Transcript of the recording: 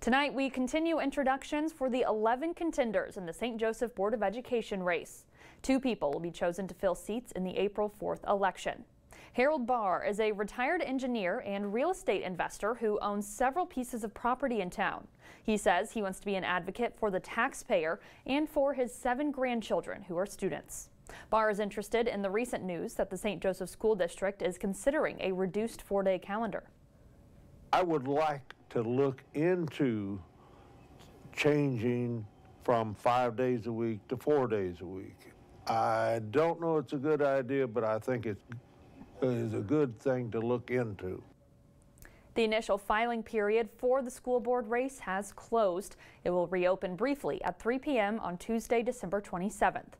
Tonight, we continue introductions for the 11 contenders in the St. Joseph Board of Education race. Two people will be chosen to fill seats in the April 4th election. Harold Barr is a retired engineer and real estate investor who owns several pieces of property in town. He says he wants to be an advocate for the taxpayer and for his seven grandchildren who are students. Barr is interested in the recent news that the St. Joseph School District is considering a reduced four-day calendar. I would like to look into changing from five days a week to four days a week. I don't know it's a good idea, but I think it is a good thing to look into. The initial filing period for the school board race has closed. It will reopen briefly at 3 p.m. on Tuesday, December 27th.